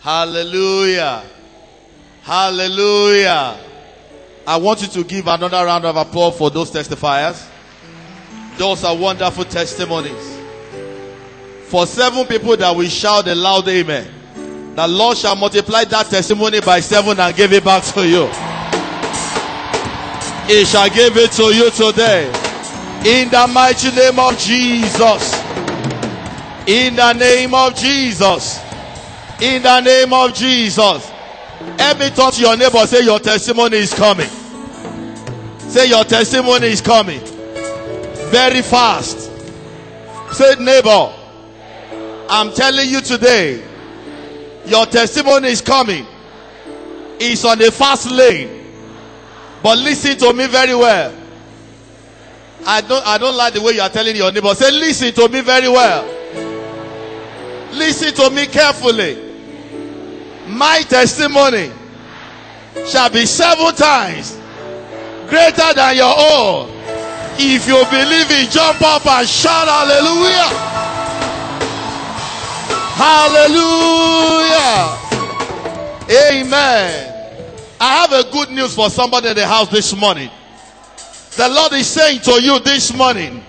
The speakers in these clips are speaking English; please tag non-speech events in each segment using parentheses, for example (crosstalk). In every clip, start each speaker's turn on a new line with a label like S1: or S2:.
S1: Hallelujah. Hallelujah. I want you to give another round of applause for those testifiers. Those are wonderful testimonies. For seven people that will shout a loud amen. The Lord shall multiply that testimony by seven and give it back to you. He shall give it to you today. In the mighty name of Jesus. In the name of Jesus. In the name of Jesus. Let me talk to your neighbor. Say your testimony is coming. Say your testimony is coming. Very fast. Say neighbor. I'm telling you today. Your testimony is coming. It's on a fast lane. But listen to me very well. I don't I don't like the way you are telling your neighbor. Say listen to me very well. Listen to me carefully. My testimony shall be seven times greater than your own. If you believe it, jump up and shout hallelujah. Hallelujah. Amen. I have a good news for somebody in the house this morning. The Lord is saying to you this morning,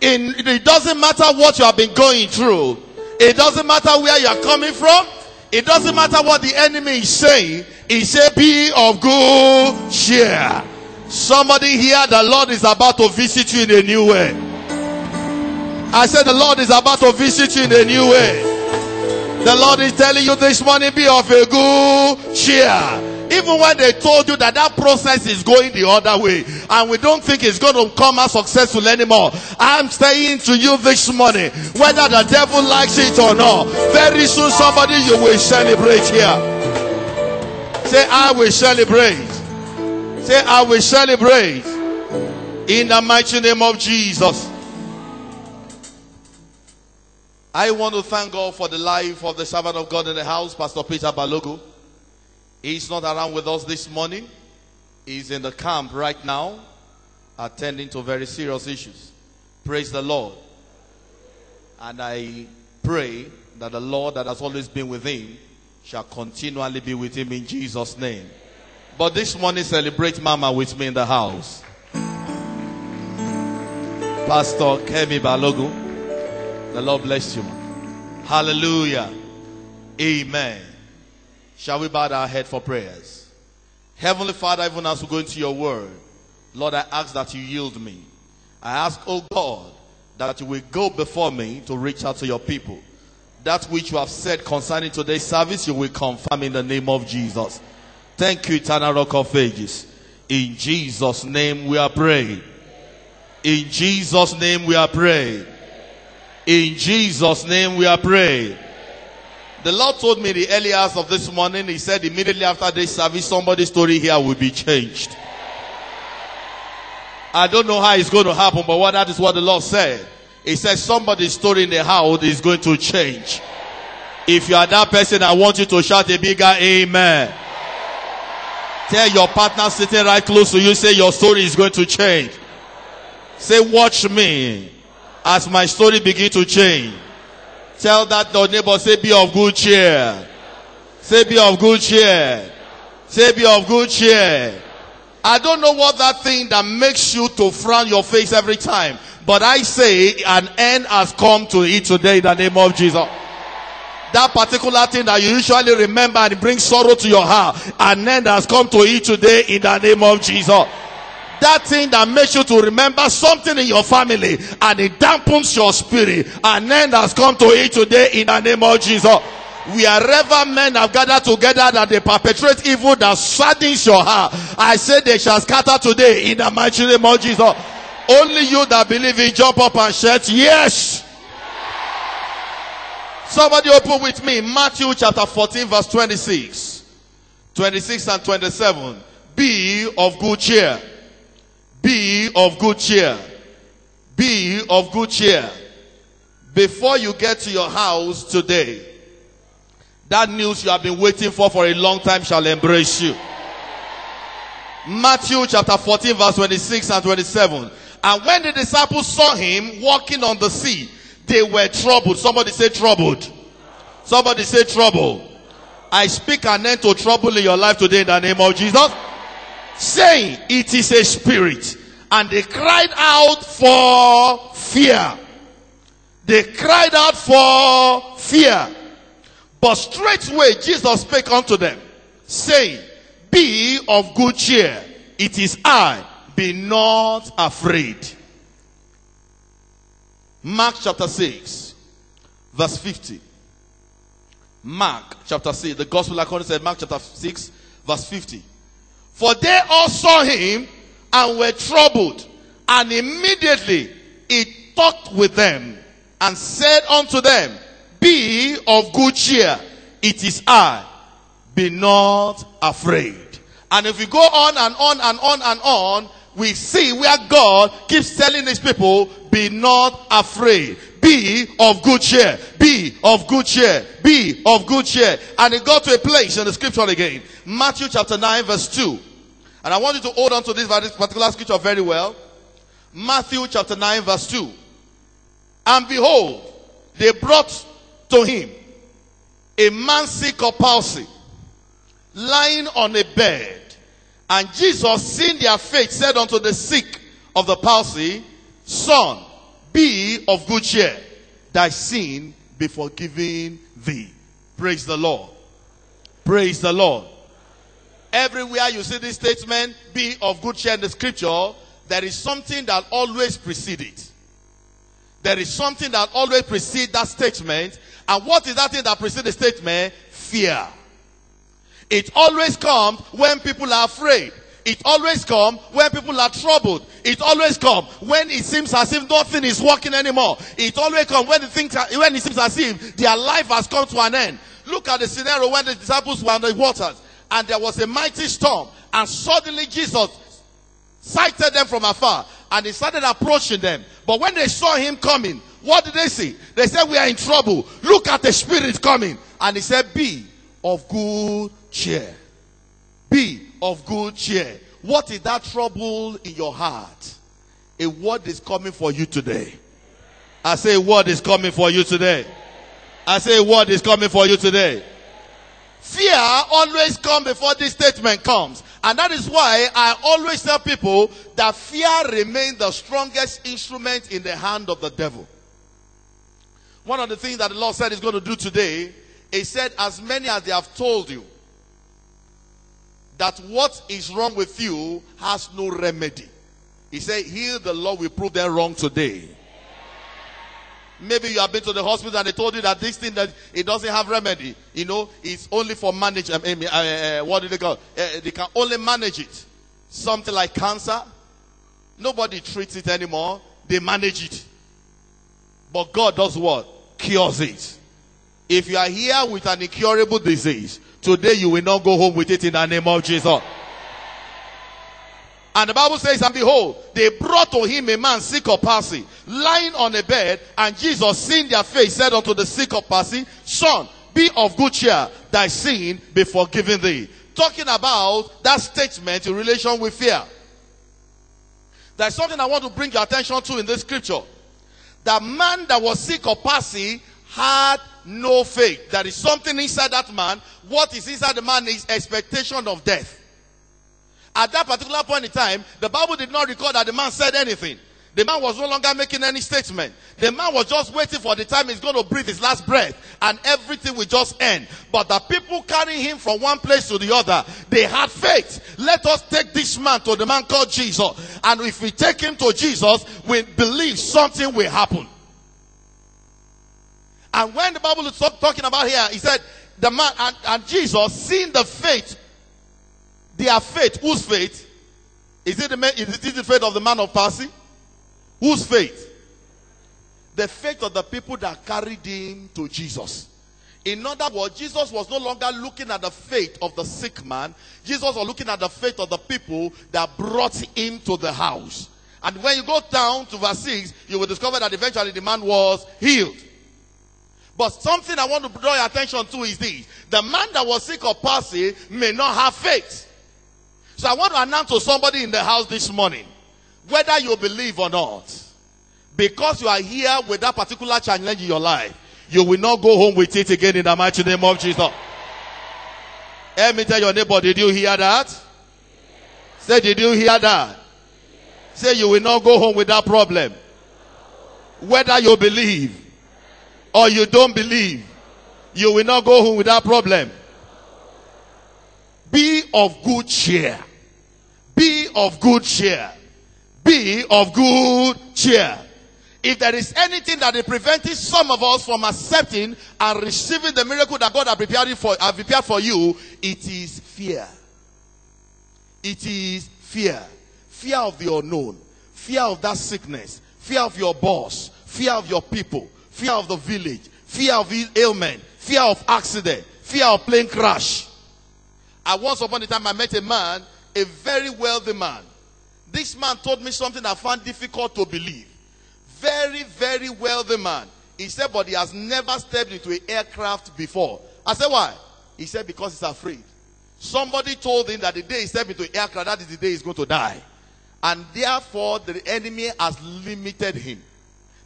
S1: in, it doesn't matter what you have been going through. It doesn't matter where you are coming from. It doesn't matter what the enemy is saying. He said, be of good cheer. Somebody here, the Lord is about to visit you in a new way. I said, the Lord is about to visit you in a new way. The Lord is telling you this morning, be of a good cheer. Even when they told you that that process is going the other way and we don't think it's going to come as successful anymore. I'm saying to you this morning, whether the devil likes it or not, very soon somebody you will celebrate here. Say, I will celebrate. Say, I will celebrate. In the mighty name of Jesus. I want to thank God for the life of the servant of God in the house, Pastor Peter Balogun. He's not around with us this morning. He's in the camp right now, attending to very serious issues. Praise the Lord. And I pray that the Lord that has always been with him shall continually be with him in Jesus' name. But this morning, celebrate Mama with me in the house. Pastor Kemi Balogun. The Lord bless you. Hallelujah. Amen. Shall we bow our head for prayers? Heavenly Father, even as we go into your word, Lord, I ask that you yield me. I ask, oh God, that you will go before me to reach out to your people. That which you have said concerning today's service, you will confirm in the name of Jesus. Thank you, eternal rock of ages. In Jesus' name we are praying. In Jesus' name we are praying. In Jesus' name we are praying. The Lord told me the early hours of this morning, He said immediately after this service, somebody's story here will be changed. I don't know how it's going to happen, but what that is what the Lord said. He said somebody's story in the house is going to change. If you are that person, I want you to shout a bigger amen. Tell your partner sitting right close to you, say your story is going to change. Say, watch me as my story begin to change. Tell that your neighbor, say, be of good cheer. Say, be of good cheer. Say, be of good cheer. I don't know what that thing that makes you to frown your face every time. But I say an end has come to it today in the name of Jesus. That particular thing that you usually remember and brings sorrow to your heart, an end has come to it today in the name of Jesus that thing that makes you to remember something in your family and it dampens your spirit. An end has come to it today in the name of Jesus. Wherever men have gathered together that they perpetrate evil that saddens your heart, I say they shall scatter today in the mighty name of Jesus. Only you that believe in jump up and shout, yes. Somebody open with me Matthew chapter 14 verse 26. 26 and 27. Be of good cheer. Be of good cheer. Be of good cheer. Before you get to your house today, that news you have been waiting for for a long time shall embrace you. Matthew chapter 14 verse 26 and 27. And when the disciples saw him walking on the sea, they were troubled. Somebody say troubled. Somebody say troubled. I speak an end to trouble in your life today in the name of Jesus. Saying it is a spirit. And they cried out for fear. They cried out for fear. But straightway Jesus spake unto them, saying, Be of good cheer. It is I. Be not afraid. Mark chapter 6, verse 50. Mark chapter 6, the gospel according to Mark chapter 6, verse 50. For they all saw him and were troubled, and immediately he talked with them and said unto them, Be of good cheer, it is I, be not afraid. And if we go on and on and on and on, we see where God keeps telling his people, Be not afraid. Be of good cheer. Be of good cheer. Be of good cheer. And it got to a place in the scripture again. Matthew chapter 9 verse 2. And I want you to hold on to this particular scripture very well. Matthew chapter 9 verse 2. And behold, they brought to him a man sick of palsy, lying on a bed. And Jesus, seeing their faith, said unto the sick of the palsy, Son, be of good cheer. Thy sin be forgiven thee. Praise the Lord. Praise the Lord. Everywhere you see this statement, be of good cheer in the scripture, there is something that always precedes it. There is something that always precedes that statement. And what is that thing that precedes the statement? Fear. It always comes when people are afraid. It always comes when people are troubled. It always comes when it seems as if nothing is working anymore. It always comes when, when it seems as if their life has come to an end. Look at the scenario when the disciples were on the waters and there was a mighty storm and suddenly Jesus sighted them from afar and he started approaching them. But when they saw him coming, what did they see? They said, we are in trouble. Look at the spirit coming. And he said, be of good cheer. Be of good cheer. What is that trouble in your heart? A word is coming for you today. I say a word is coming for you today. I say a word is coming for you today. Fear always comes before this statement comes. And that is why I always tell people that fear remains the strongest instrument in the hand of the devil. One of the things that the Lord said He's going to do today, He said, as many as they have told you, that what is wrong with you has no remedy. He said, Here the Lord will prove them wrong today. Maybe you have been to the hospital and they told you that this thing that it doesn't have remedy. You know, it's only for manage. Uh, uh, uh, what do they call? Uh, they can only manage it. Something like cancer. Nobody treats it anymore. They manage it. But God does what? Cures it. If you are here with an incurable disease, Today you will not go home with it in the name of Jesus. And the Bible says, and behold, they brought to him a man sick of palsy, lying on a bed, and Jesus, seeing their face, said unto the sick of palsy, Son, be of good cheer, thy sin be forgiven thee. Talking about that statement in relation with fear. There's something I want to bring your attention to in this scripture. The man that was sick of palsy had no faith. There is something inside that man. What is inside the man is expectation of death. At that particular point in time, the Bible did not record that the man said anything. The man was no longer making any statement. The man was just waiting for the time he's going to breathe his last breath and everything will just end. But the people carrying him from one place to the other, they had faith. Let us take this man to the man called Jesus. And if we take him to Jesus, we believe something will happen. And when the Bible is talking about here, he said, the man and, and Jesus seeing the faith, their faith, whose faith? Is it, the is it the faith of the man of palsy? Whose faith? The faith of the people that carried him to Jesus. In other words, Jesus was no longer looking at the faith of the sick man. Jesus was looking at the faith of the people that brought him to the house. And when you go down to verse 6, you will discover that eventually the man was healed. But something I want to draw your attention to is this. The man that was sick of palsy may not have faith. So I want to announce to somebody in the house this morning, whether you believe or not, because you are here with that particular challenge in your life, you will not go home with it again in the mighty name of Jesus. Let me tell your neighbor, did you hear that? Say, did you hear that? Say, you will not go home with that problem. Whether you believe or you don't believe, you will not go home without problem. Be of good cheer. Be of good cheer. Be of good cheer. If there is anything that is preventing some of us from accepting and receiving the miracle that God has prepared for, has prepared for you, it is fear. It is fear. Fear of the unknown. Fear of that sickness. Fear of your boss. Fear of your people. Fear of the village. Fear of ailment. Fear of accident. Fear of plane crash. I once upon a time I met a man, a very wealthy man. This man told me something I found difficult to believe. Very, very wealthy man. He said, but he has never stepped into an aircraft before. I said, why? He said, because he's afraid. Somebody told him that the day he stepped into an aircraft, that is the day he's going to die. And therefore, the enemy has limited him.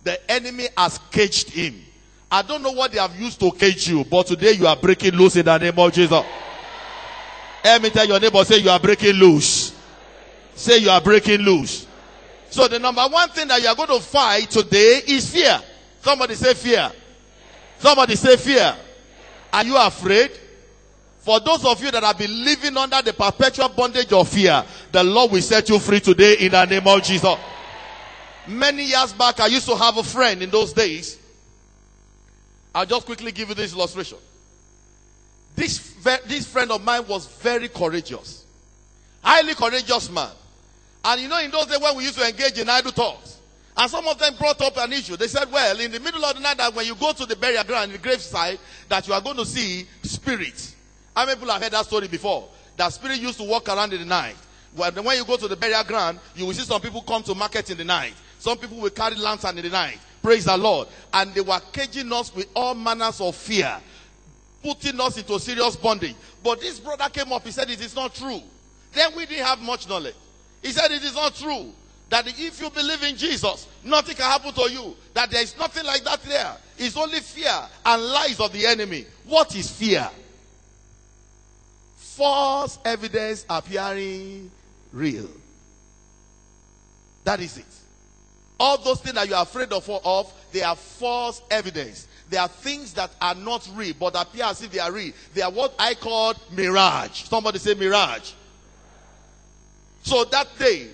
S1: The enemy has caged him. I don't know what they have used to cage you, but today you are breaking loose in the name of Jesus. Let me tell your neighbor, say you are breaking loose. Say you are breaking loose. So the number one thing that you are going to fight today is fear. Somebody say fear. Somebody say fear. Are you afraid? For those of you that have been living under the perpetual bondage of fear, the Lord will set you free today in the name of Jesus. Many years back, I used to have a friend in those days. I'll just quickly give you this illustration. This, this friend of mine was very courageous. Highly courageous man. And you know, in those days when we used to engage in idle talks, and some of them brought up an issue. They said, well, in the middle of the night, that when you go to the burial ground, the graveside, that you are going to see spirits. How many people have heard that story before? That spirit used to walk around in the night. When, when you go to the burial ground, you will see some people come to market in the night. Some people will carry lantern in the night. Praise the Lord. And they were caging us with all manners of fear, putting us into serious bondage. But this brother came up, he said, It is not true. Then we didn't have much knowledge. He said it is not true. That if you believe in Jesus, nothing can happen to you. That there is nothing like that there. It's only fear and lies of the enemy. What is fear? False evidence appearing real. That is it. All those things that you are afraid of, of, they are false evidence. They are things that are not real, but appear as if they are real. They are what I call mirage. Somebody say mirage. So that day,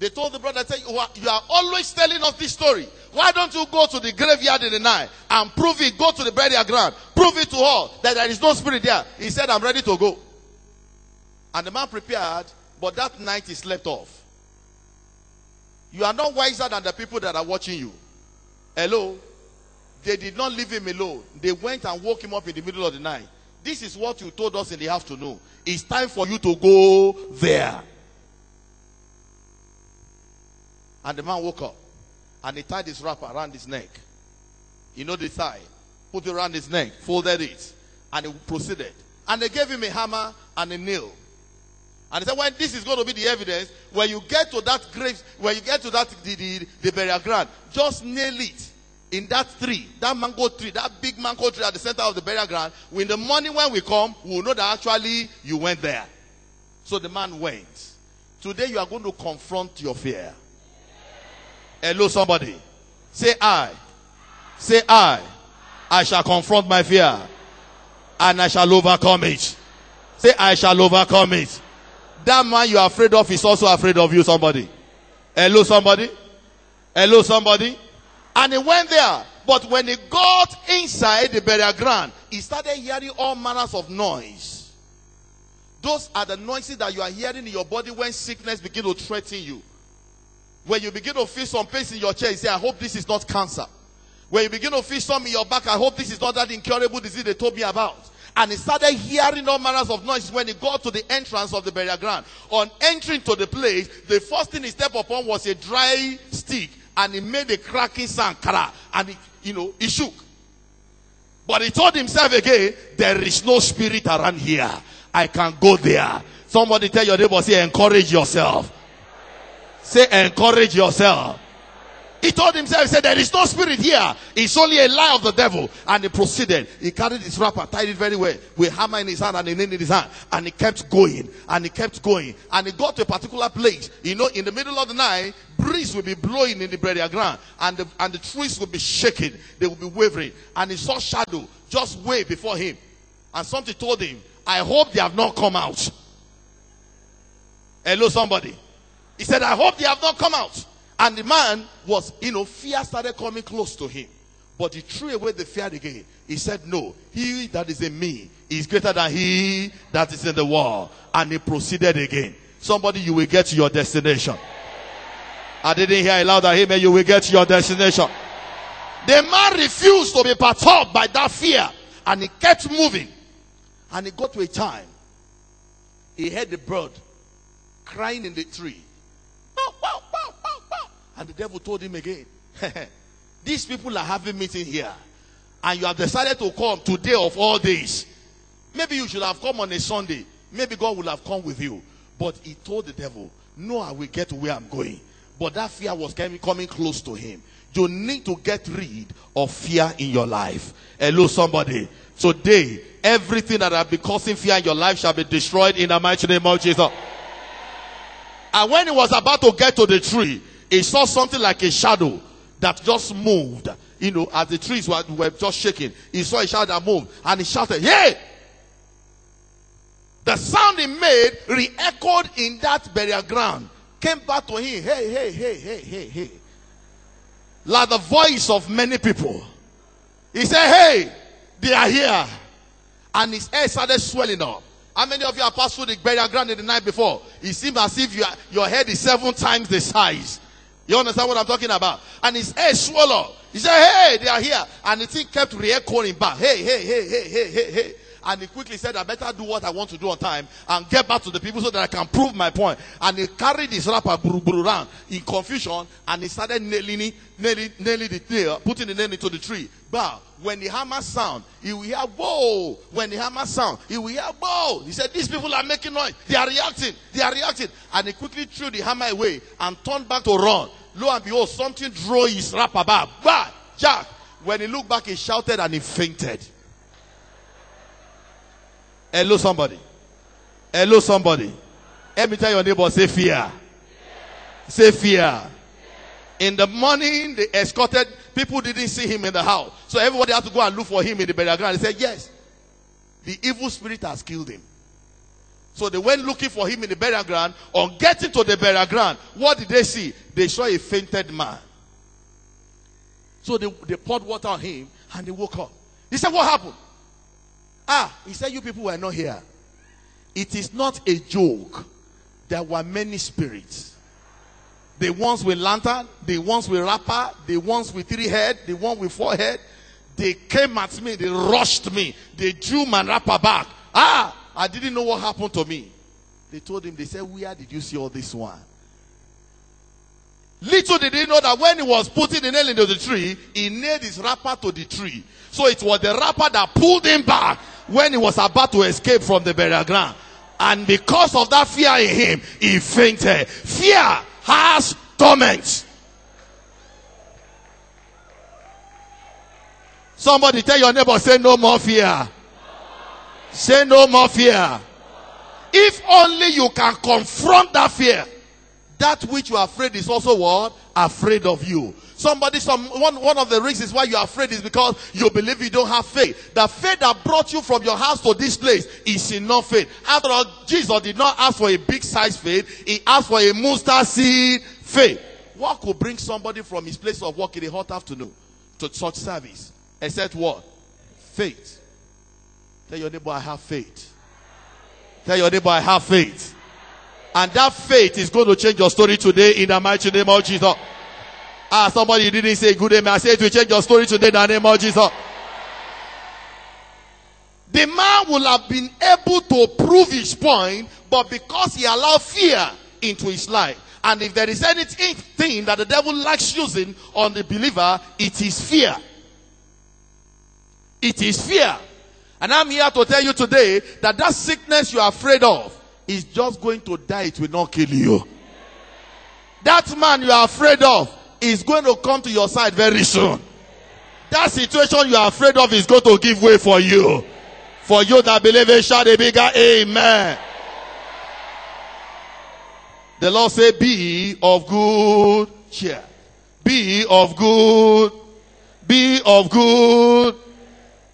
S1: they told the brother, say, you are, you are always telling us this story. Why don't you go to the graveyard in the night and prove it? Go to the burial ground. Prove it to all that there is no spirit there. He said, I'm ready to go. And the man prepared, but that night he slept off. You are not wiser than the people that are watching you. Hello? They did not leave him alone. They went and woke him up in the middle of the night. This is what you told us in the afternoon. It's time for you to go there. And the man woke up and he tied his wrapper around his neck. You know the thigh. Put it around his neck, folded it, and he proceeded. And they gave him a hammer and a nail. And he said, when this is going to be the evidence, when you get to that grave, when you get to that the, the, the burial ground, just nail it in that tree, that mango tree, that big mango tree at the center of the burial ground. In the morning when we come, we will know that actually you went there. So the man went. Today you are going to confront your fear. Hello, somebody. Say I. Say I. I shall confront my fear. And I shall overcome it. Say I shall overcome it. That man you are afraid of is also afraid of you, somebody. Hello, somebody. Hello, somebody. And he went there. But when he got inside the burial ground, he started hearing all manners of noise. Those are the noises that you are hearing in your body when sickness begin to threaten you. When you begin to feel some pain in your chest, you say, I hope this is not cancer. When you begin to feel some in your back, I hope this is not that incurable disease they told me about. And he started hearing all manners of noises when he got to the entrance of the burial ground. On entering to the place, the first thing he stepped upon was a dry stick. And he made a cracking sound, and he, you know, he shook. But he told himself again, there is no spirit around here. I can go there. Somebody tell your neighbor, say, encourage yourself. Say, encourage yourself. He told himself, he said, there is no spirit here. It's only a lie of the devil. And he proceeded. He carried his wrapper, tied it very well, with hammer in his hand and a nail in his hand. And he kept going. And he kept going. And he got to a particular place. You know, in the middle of the night, breeze will be blowing in the burial ground. And the, and the trees will be shaking. They will be wavering. And he saw shadow just way before him. And something told him, I hope they have not come out. Hello, somebody. He said, I hope they have not come out. And the man was, you know, fear started coming close to him. But he threw away the fear again. He said, No, he that is in me is greater than he that is in the world. And he proceeded again. Somebody, you will get to your destination. I didn't hear a louder amen. You will get to your destination. The man refused to be perturbed by that fear. And he kept moving. And he got to a time. He heard the bird crying in the tree. And the devil told him again, These people are having meeting here. And you have decided to come today of all days. Maybe you should have come on a Sunday. Maybe God will have come with you. But he told the devil, No, I will get to where I'm going. But that fear was coming, coming close to him. You need to get rid of fear in your life. Hello, somebody. Today, everything that has been causing fear in your life shall be destroyed in the mighty name of Jesus. And when he was about to get to the tree, he saw something like a shadow that just moved. You know, as the trees were, were just shaking, he saw a shadow that moved and he shouted, Hey! The sound he made re echoed in that burial ground. Came back to him, Hey, hey, hey, hey, hey, hey. Like the voice of many people. He said, Hey, they are here. And his hair started swelling up. How many of you have passed through the burial ground in the night before? It seems as if you are, your head is seven times the size. You understand what I'm talking about? And his head swallowed. He said, Hey, they are here. And the thing kept re-echoing back. Hey, hey, hey, hey, hey, hey, hey. And he quickly said, I better do what I want to do on time and get back to the people so that I can prove my point. And he carried his wrapper around in confusion and he started nailing nailing, nailing the nail, putting the nail into the tree. But when the hammer sound, he will hear whoa. When the hammer sound, he will hear whoa. He said, These people are making noise. They are reacting. They are reacting. And he quickly threw the hammer away and turned back to run. Lo and behold, something drew his wrapper back. Bah! Jack. When he looked back, he shouted and he fainted. Hello, somebody. Hello, somebody. Let me tell your neighbor, say fear. Say fear. In the morning, they escorted, people didn't see him in the house. So everybody had to go and look for him in the burial ground. They said, Yes, the evil spirit has killed him. So they went looking for him in the burial ground. On getting to the burial ground, what did they see? They saw a fainted man. So they, they poured water on him and he woke up. He said, What happened? Ah, he said, You people were not here. It is not a joke. There were many spirits. The ones with lantern, the ones with wrapper, the ones with three head, the one with four head. They came at me, they rushed me, they drew my wrapper back. Ah, I didn't know what happened to me. They told him, they said, Where did you see all this one? Little did he know that when he was putting the nail into the tree, he nailed his wrapper to the tree. So it was the wrapper that pulled him back when he was about to escape from the burial ground. And because of that fear in him, he fainted. Fear has torment. Somebody tell your neighbor, say no more fear. Say no more fear. If only you can confront that fear that which you are afraid is also what? Afraid of you. Somebody, some one, one of the reasons why you are afraid is because you believe you don't have faith. The faith that brought you from your house to this place is enough faith. After all, Jesus did not ask for a big size faith, he asked for a mustard seed faith. What could bring somebody from his place of work in a hot afternoon to church service? Except what? Faith. Tell your neighbor, I have faith. Tell your neighbor, I have faith. And that faith is going to change your story today in the mighty name of Jesus. Ah, somebody didn't say good amen. I said to change your story today in the name of Jesus. The man will have been able to prove his point, but because he allowed fear into his life. And if there is anything that the devil likes using on the believer, it is fear. It is fear. And I'm here to tell you today that that sickness you are afraid of, is just going to die, it will not kill you. That man you are afraid of is going to come to your side very soon. That situation you are afraid of is going to give way for you. For you that believe it, shout a bigger amen. The Lord said, Be of good cheer. Be of good. Be of good.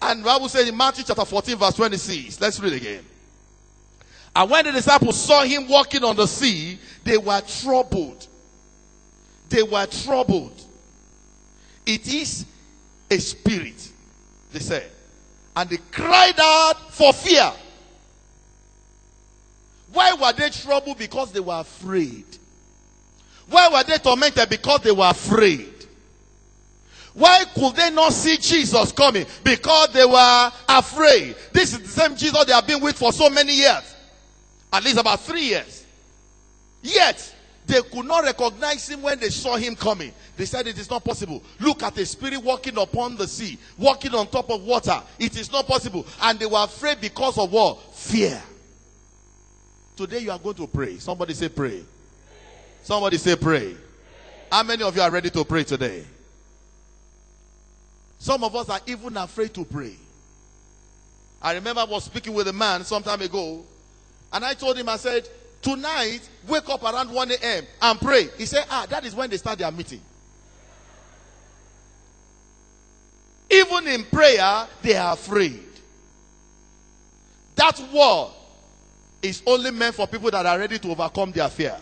S1: And Bible says in Matthew chapter 14, verse 26. Let's read again. And when the disciples saw him walking on the sea, they were troubled. They were troubled. It is a spirit, they said. And they cried out for fear. Why were they troubled? Because they were afraid. Why were they tormented? Because they were afraid. Why could they not see Jesus coming? Because they were afraid. This is the same Jesus they have been with for so many years. At least about three years. Yet, they could not recognize him when they saw him coming. They said it is not possible. Look at a spirit walking upon the sea, walking on top of water. It is not possible. And they were afraid because of what? Fear. Today you are going to pray. Somebody say pray. Somebody say pray. How many of you are ready to pray today? Some of us are even afraid to pray. I remember I was speaking with a man some time ago, and I told him, I said, Tonight, wake up around 1 a.m. and pray. He said, Ah, that is when they start their meeting. Even in prayer, they are afraid. That word is only meant for people that are ready to overcome their fear.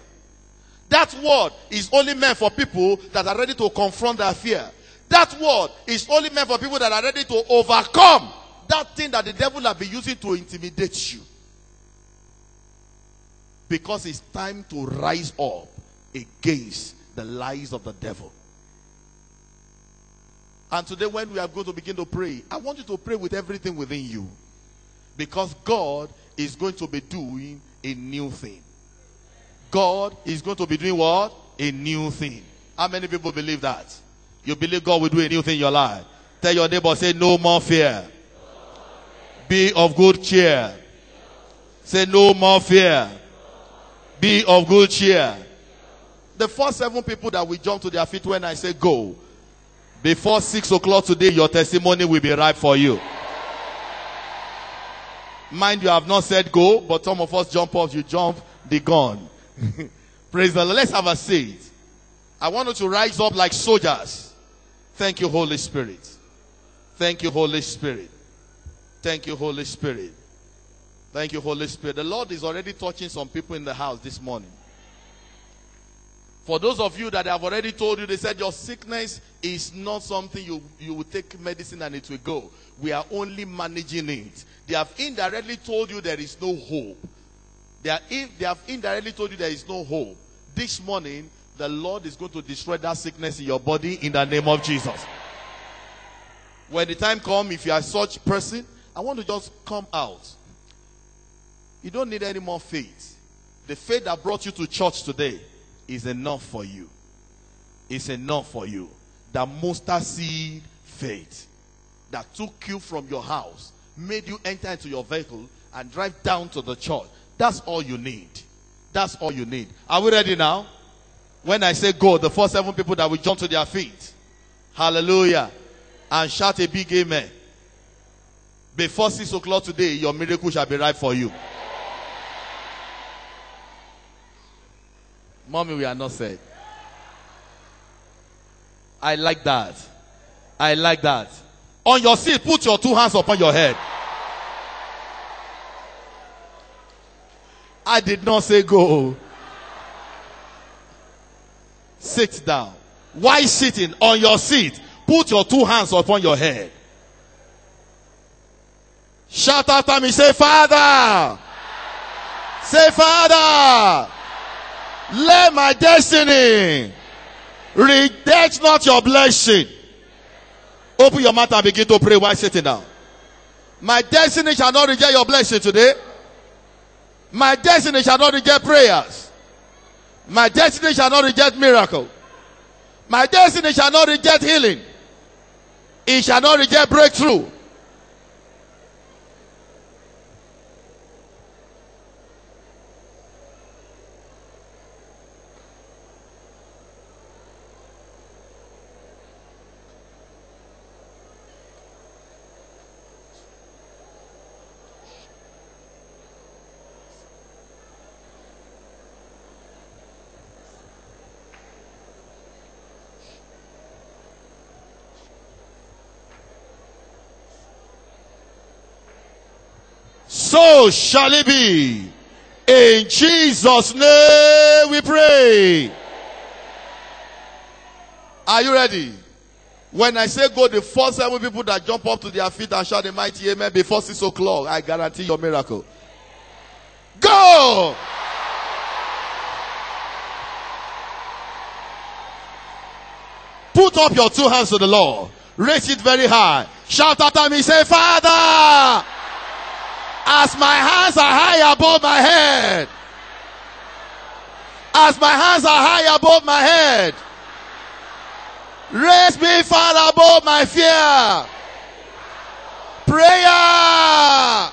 S1: That word is only meant for people that are ready to confront their fear. That word is only meant for people that are ready to overcome that thing that the devil has been using to intimidate you. Because it's time to rise up against the lies of the devil. And today, when we are going to begin to pray, I want you to pray with everything within you. Because God is going to be doing a new thing. God is going to be doing what? A new thing. How many people believe that? You believe God will do a new thing in your life? Tell your neighbor, say, no more fear. Be of good cheer. Say, no more fear. Be of good cheer. The first seven people that will jump to their feet when I say go, before six o'clock today, your testimony will be ripe for you. Mind you, I have not said go, but some of us jump off, you jump, the gun. (laughs) Praise the Lord. Let's have a seat. I want you to rise up like soldiers. Thank you, Holy Spirit. Thank you, Holy Spirit. Thank you, Holy Spirit. Thank you, Holy Spirit. The Lord is already touching some people in the house this morning. For those of you that have already told you, they said your sickness is not something you, you will take medicine and it will go. We are only managing it. They have indirectly told you there is no hope. They, are they have indirectly told you there is no hope. This morning, the Lord is going to destroy that sickness in your body in the name of Jesus. When the time comes, if you are such person, I want to just come out. You don't need any more faith. The faith that brought you to church today is enough for you. It's enough for you. The mustard seed faith that took you from your house, made you enter into your vehicle and drive down to the church. That's all you need. That's all you need. Are we ready now? When I say go, the first seven people that will jump to their feet. Hallelujah. And shout a big amen. Before six o'clock today, your miracle shall be right for you. Mommy, we are not said. I like that. I like that. On your seat, put your two hands upon your head. I did not say go. Sit down. Why sitting on your seat? Put your two hands upon your head. Shout after me, say, Father. Say, Father. Let my destiny reject not your blessing. Open your mouth and begin to pray while sitting down. My destiny shall not reject your blessing today. My destiny shall not reject prayers. My destiny shall not reject miracle. My destiny shall not reject healing. It shall not reject breakthrough. So shall it be. In Jesus' name we pray. Are you ready? When I say go, the first seven people that jump up to their feet and shout the mighty amen before six o'clock, I guarantee your miracle. Go! Put up your two hands to the Lord. Raise it very high. Shout out after me. Say, Father, as my hands are high above my head, as my hands are high above my head, raise me far above my fear. Prayer.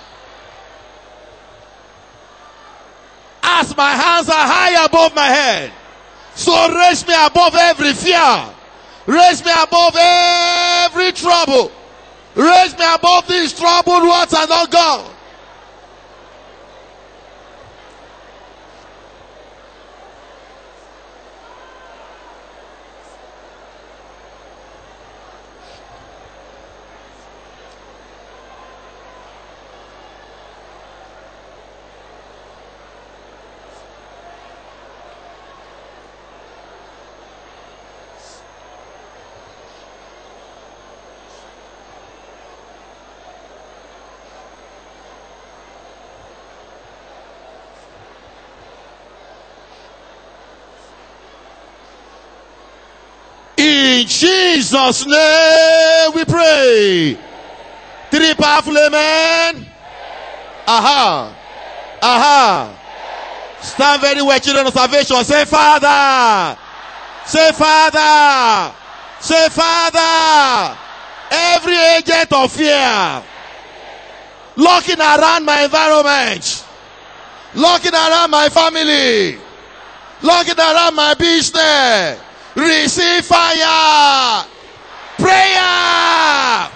S1: As my hands are high above my head, so raise me above every fear. Raise me above every trouble. Raise me above these troubled waters, oh God. In Jesus' name we pray. Three powerful amen. Aha. Aha. Stand very well, children of salvation. Say, Father. Say, Father. Say, Father. Every agent of fear looking around my environment, looking around my family, looking around my business receive fire. Prayer.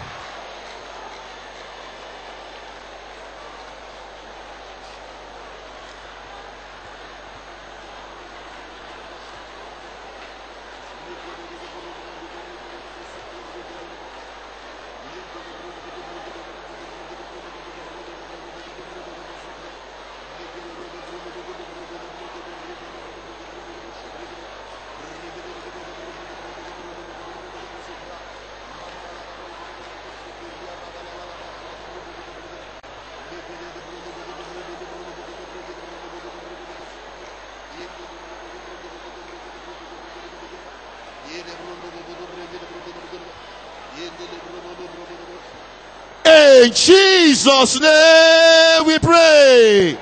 S1: In Jesus' name we pray.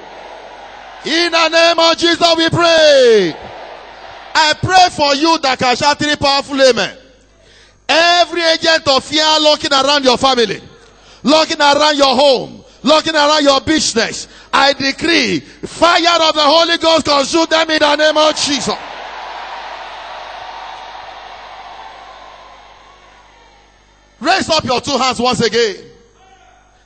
S1: In the name of Jesus we pray. I pray for you that can shout three powerful amen. Every agent of fear looking around your family, looking around your home, looking around your business, I decree fire of the Holy Ghost consume them in the name of Jesus. Raise up your two hands once again.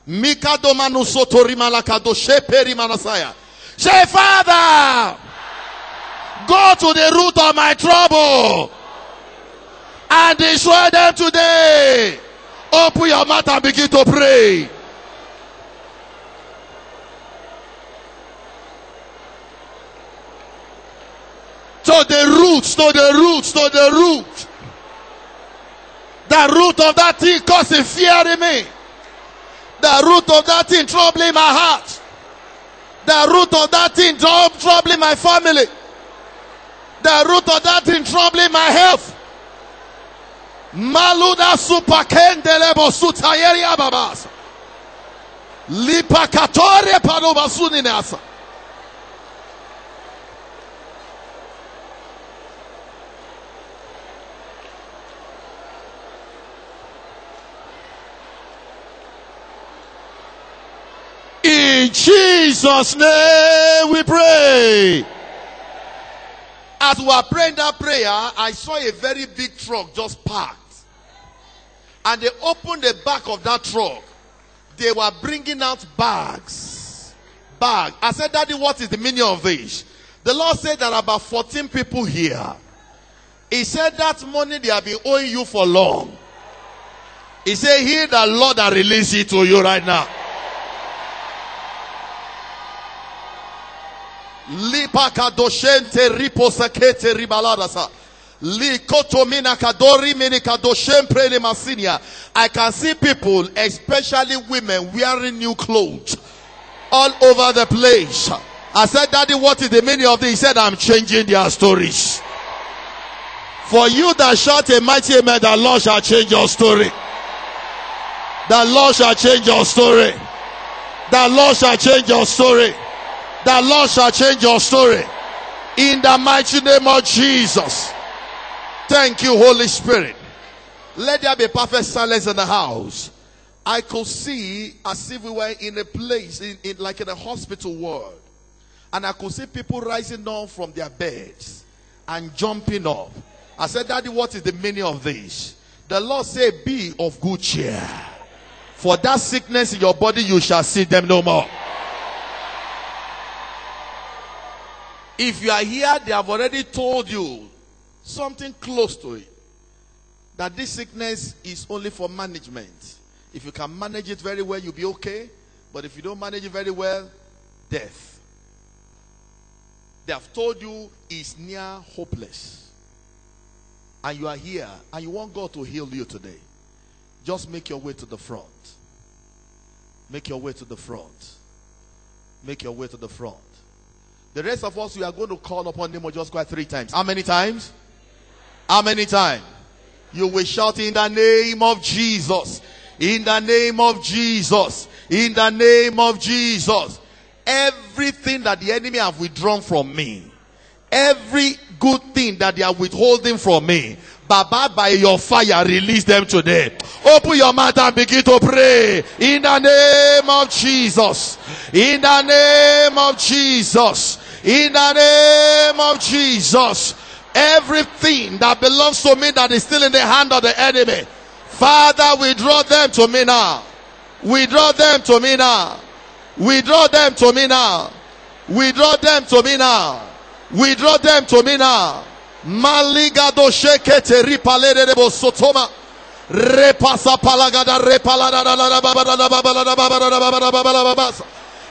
S1: Mikado manusoto rimalakado sheperi manasaya. Say, Father, go to the root of my trouble and destroy them today. Open your mouth and begin to pray. To the roots, to the roots, to the root. The root of that thing causing fear in me. The root of that thing troubling my heart. The root of that thing troubling my family. The root of that thing troubling my health. Maluda supakendelebo sutayeri ababasa. Lipakatore padobasuni nasa. In Jesus' name we pray. As we were praying that prayer, I saw a very big truck just parked. And they opened the back of that truck. They were bringing out bags. Bag. I said, Daddy, what is the meaning of this? The Lord said there are about 14 people here. He said that money they have been owing you for long. He said, Hear the Lord that release it to you right now. Lipakadoshente riposakete. I can see people, especially women, wearing new clothes all over the place. I said, Daddy, what is the meaning of this? He said, I'm changing their stories. For you that shout a mighty amen, the Lord shall change your story. The Lord shall change your story. The Lord shall change your story. The Lord shall change your story. In the mighty name of Jesus. Thank you, Holy Spirit. Let there be perfect silence in the house. I could see as if we were in a place, in, in, like in a hospital ward. And I could see people rising up from their beds and jumping up. I said, Daddy, what is the meaning of this? The Lord said, Be of good cheer. For that sickness in your body, you shall see them no more. If you are here, they have already told you something close to it. That this sickness is only for management. If you can manage it very well, you'll be okay. But if you don't manage it very well, death. They have told you it's near hopeless. And you are here and you want God to heal you today. Just make your way to the front. Make your way to the front. Make your way to the front. The rest of us, we are going to call upon name of just quite three times. How many times? How many times? You will shout in the name of Jesus. In the name of Jesus. In the name of Jesus. Everything that the enemy have withdrawn from me. Every good thing that they are withholding from me. Baba, by your fire, release them today. Open your mouth and begin to pray. In the name of Jesus. In the name of Jesus. In the name of Jesus. Everything that belongs to me that is still in the hand of the enemy. Father, withdraw them to me now. Withdraw them to me now. Withdraw them to me now. Withdraw them to me now. Withdraw them to me now. Maligado shekete ripalere de bosotoma. Repasa palagada repalada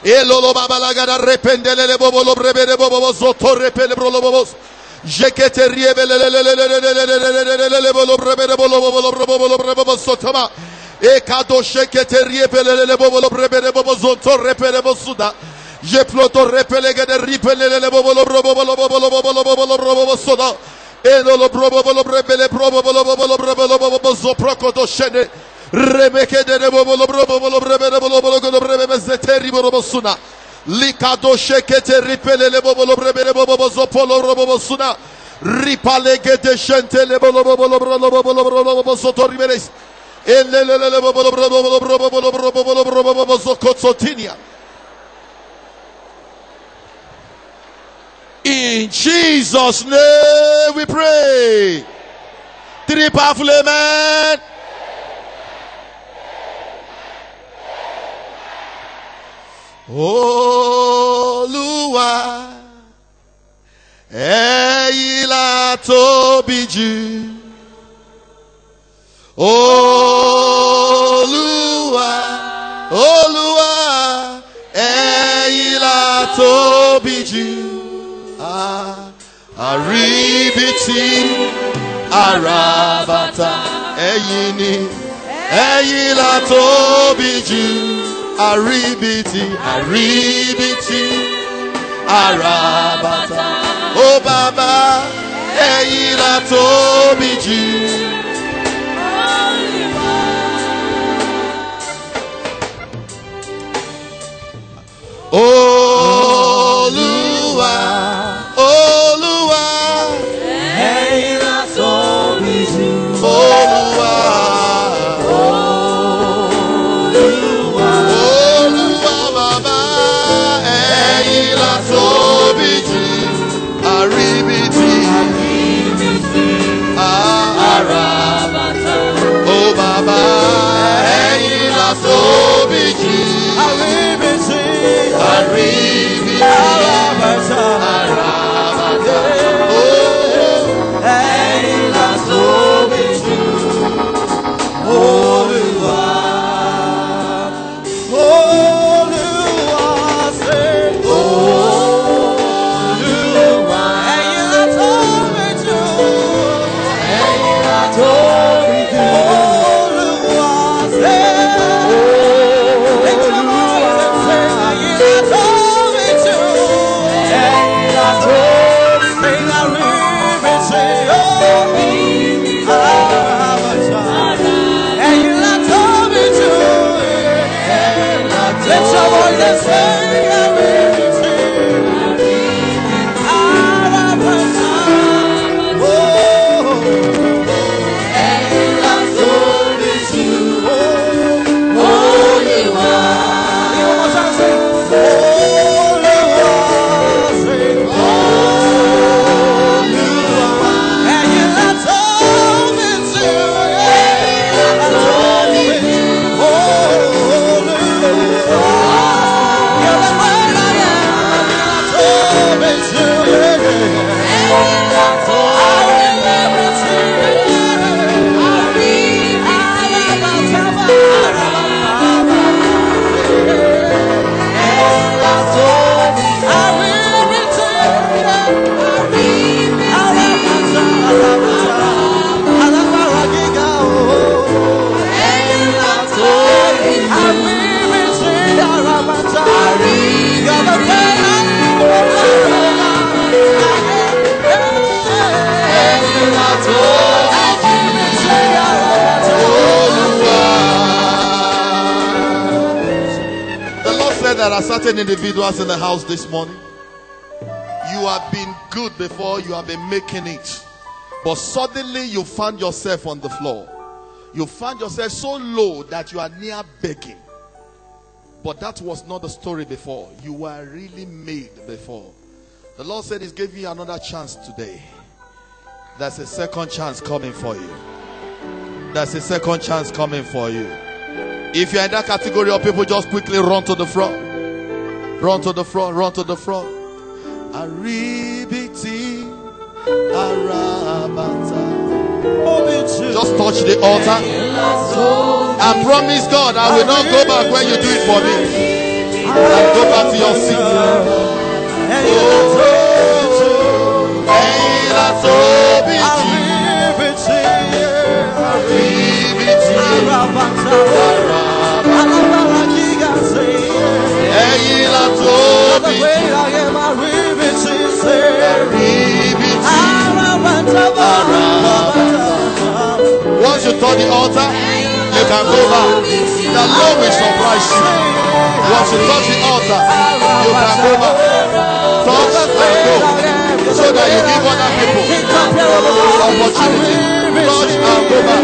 S1: la la babada la babada la babada la babada la babada Elolo babalagada rependele le bobo lo brebe de bobo zoto repele bro lo bobos. Jekete riebele le le le le le le le le le le le le bolo brebe de bolo bolo bolo bolo brebe bolo sotoma. E kado shekete riebele le le bobo lo brebe de bobo zoto repele bosuda. Je ploto repele gede ripele le le bobo lo bobo lo bobo lo bobo lo bobo lo bobo soda. E lo lo bobo lo brebe le bobo lo bobo lo brebe lo bobo zoproko do shene. Rebeke de. Likado ripele le brebe le bobo zopolo robo suna. Ripale le. E le le lo bobo. In Jesus' name we pray. Three powerful amen. Olúwa ẹ̀yin la tóbi jù. Olúwa Olúwa ẹ̀yin la tóbi jù. Ah, àríbitì àràbàtà ẹ̀yin ni ẹ̀yin la tóbi jù. Àríbitì àríbitì àràbàtà ó bàbá ẹ̀yin la tóbi. Olúwa oh. There are certain individuals in the house this morning. You have been good before, you have been making it. But suddenly you find yourself on the floor. You find yourself so low that you are near begging. But that was not the story before. You were really made before. The Lord said He's giving you another chance today. There's a second chance coming for you. There's a second chance coming for you. If you're in that category of people, just quickly run to the front. Run to the front, run to the front. Aribiti, Arabata. Just touch the altar and promise God I will not go back when you do it for me. And go back to your seat. Oh, Eila Tobiti, Aribiti, Eila Tobiti, Aribiti. Once you touch the altar, you can go back. The Lord will surprise you. Once you touch the altar, you can go back. Touch and go. So that you give other people opportunity. Touch and go back.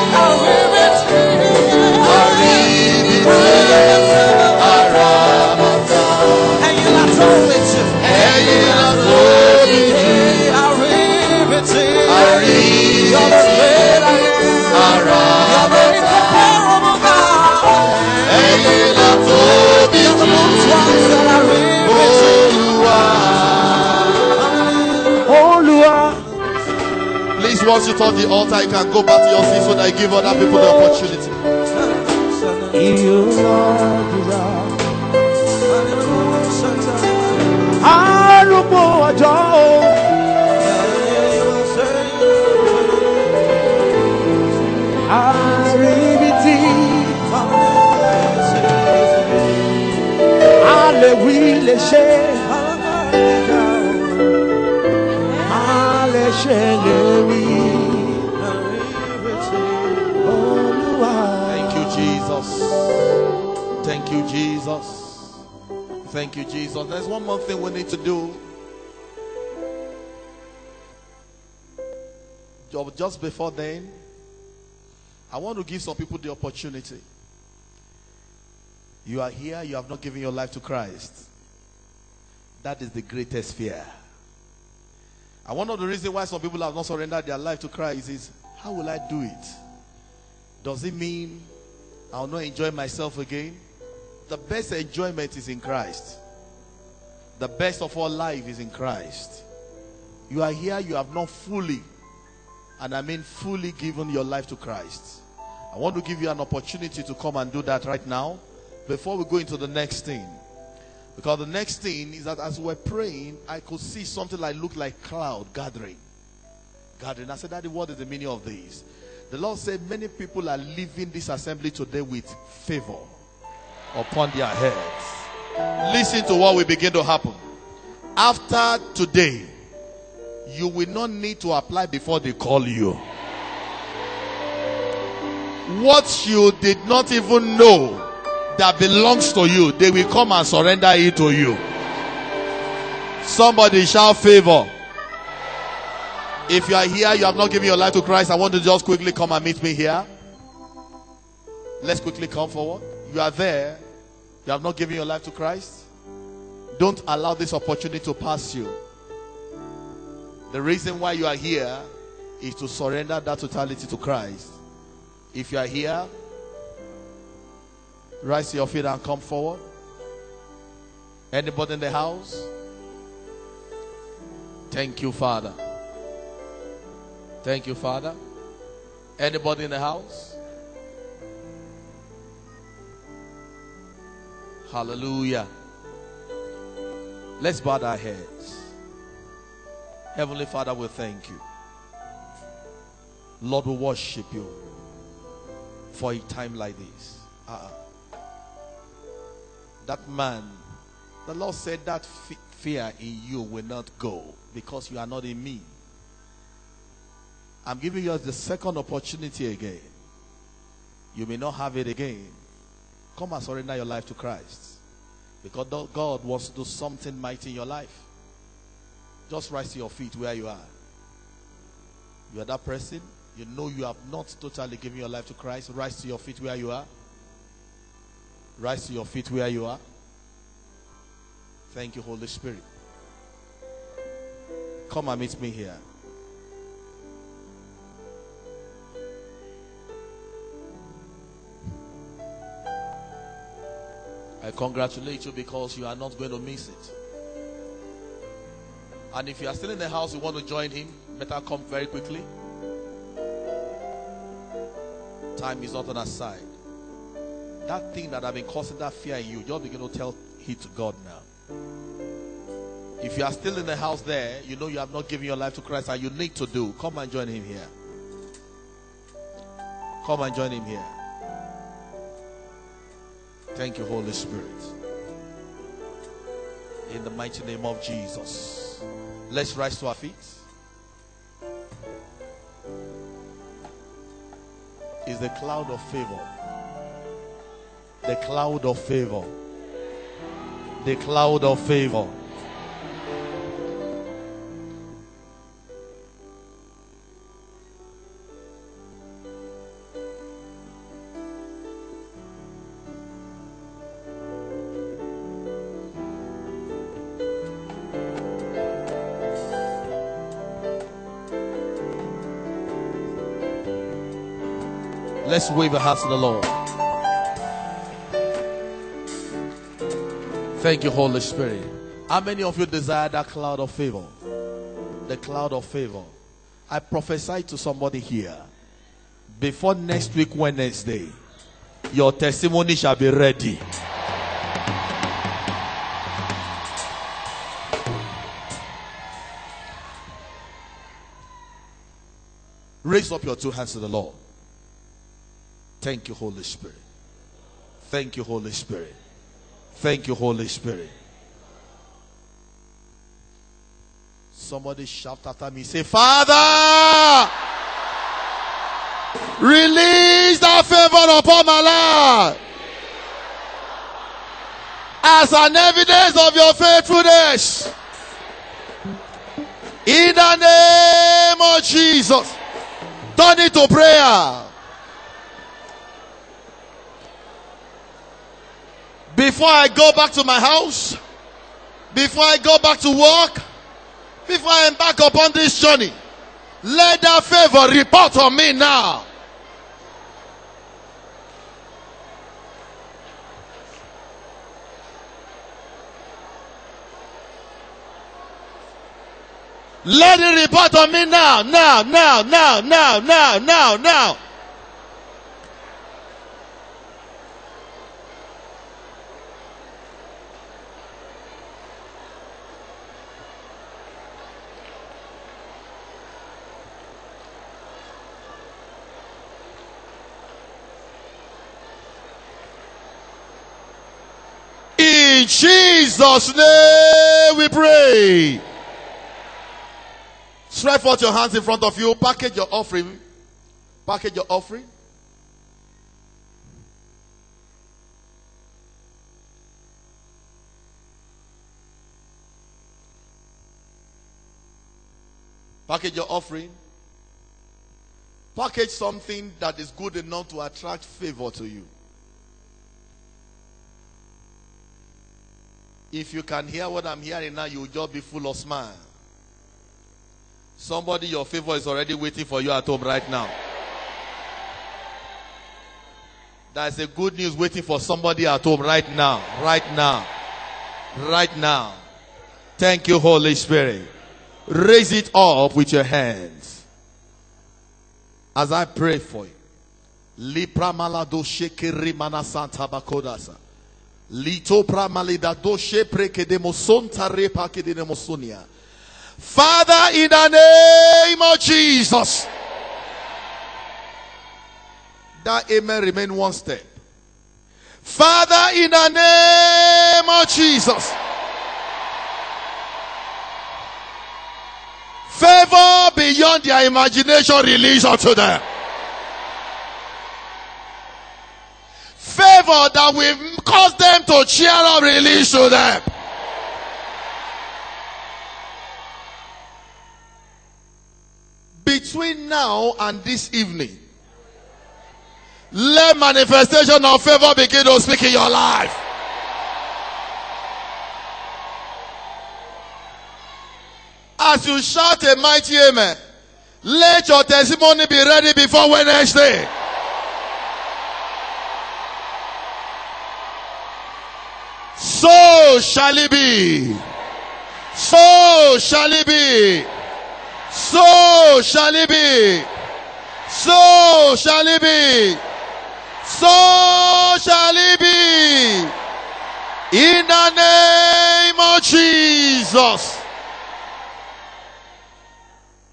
S1: once you touch the altar, you can go back to your seat so that give other people the opportunity.
S2: arúgbó ọjọ́ o.
S1: Thank you, Jesus. There's one more thing we need to do. Just before then, I want to give some people the opportunity. You are here, you have not given your life to Christ. That is the greatest fear. And one of the reasons why some people have not surrendered their life to Christ is how will I do it? Does it mean I'll not enjoy myself again? The best enjoyment is in Christ. The best of all life is in Christ. You are here, you have not fully, and I mean fully given your life to Christ. I want to give you an opportunity to come and do that right now before we go into the next thing. Because the next thing is that as we're praying, I could see something like look like cloud gathering. Gathering. I said, Daddy, what is the meaning of this? The Lord said many people are leaving this assembly today with favor upon their heads. Listen to what will begin to happen. After today, you will not need to apply before they call you. What you did not even know that belongs to you, they will come and surrender it to you. Somebody shout favor. If you are here, you have not given your life to Christ, I want to just quickly come and meet me here. Let's quickly come forward. You are there, you have not given your life to Christ. Don't allow this opportunity to pass you. The reason why you are here is to surrender that totality to Christ. If you are here, rise to your feet and come forward. Anybody in the house? Thank you, Father. Thank you, Father. Anybody in the house? Hallelujah. Let's bow our heads. Heavenly Father, we thank you. Lord, we worship you for a time like this. Uh-uh. That man, the Lord said that fe- fear in you will not go because you are not in me. I'm giving you the second opportunity again. You may not have it again. Come and surrender your life to Christ. Because God wants to do something mighty in your life. Just rise to your feet where you are. You are that person. You know you have not totally given your life to Christ. Rise to your feet where you are. Rise to your feet where you are. Thank you, Holy Spirit. Come and meet me here. I congratulate you because you are not going to miss it. And if you are still in the house, you want to join him, better come very quickly. Time is not on our side. That thing that I've been causing that fear in you, just begin to tell it to God now. If you are still in the house there, you know you have not given your life to Christ and you need to do, come and join him here. Come and join him here. Thank you, Holy Spirit. In the mighty name of Jesus. Let's rise to our feet. Is the cloud of favor. The cloud of favor. The cloud of favor. Let's wave a hand to the Lord. Thank you, Holy Spirit. How many of you desire that cloud of favor? The cloud of favor. I prophesy to somebody here. Before next week, Wednesday, your testimony shall be ready. Raise up your two hands to the Lord. Thank you, Holy Spirit. Thank you, Holy Spirit. Thank you, Holy Spirit. Somebody shout after me. Say, Father, release that favor upon my life as an evidence of your faithfulness. In the name of Jesus, turn it to prayer. Before I go back to my house, before I go back to work, before I embark upon this journey, let that favor report on me now. Let it report on me now, now, now, now, now, now, now, now. In Jesus' name we pray. Stretch forth your hands in front of you. Package your offering. Package your offering. Package your offering. Package something that is good enough to attract favor to you. If you can hear what I'm hearing now, you'll just be full of smile. Somebody, your favor is already waiting for you at home right now. There's a good news waiting for somebody at home right now. Right now. Right now. Thank you, Holy Spirit. Raise it up with your hands. As I pray for you. Lipra. Father, in the name of Jesus. That amen remain one step. Father, in the name of Jesus. Favor beyond their imagination release unto them. Favor that will cause them to cheer up release to them. Between now and this evening, let manifestation of favor begin to speak in your life. As you shout a mighty amen, let your testimony be ready before Wednesday. So shall it be. So shall it be. So shall it be. So shall it be. So shall it be. In the name of Jesus.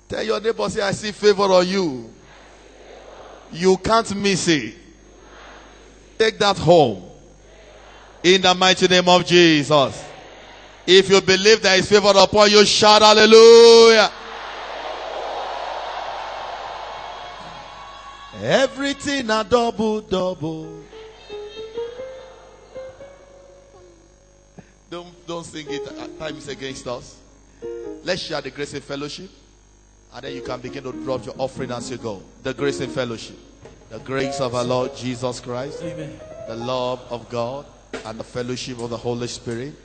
S1: Tell your neighbor, say, I see favor on you. You can't miss it. Take that home. In the mighty name of Jesus. If you believe there is favor upon you, shout hallelujah. Everything a double, double. Don't, don't sing it. uh, Time is against us. Let's share the grace and fellowship. And then you can begin to drop your offering as you go. The grace and fellowship. The grace of our Lord Jesus Christ.
S3: Amen.
S1: The love of God. And the fellowship of the Holy Spirit